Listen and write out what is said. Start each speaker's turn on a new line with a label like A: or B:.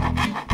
A: Ha ha ha!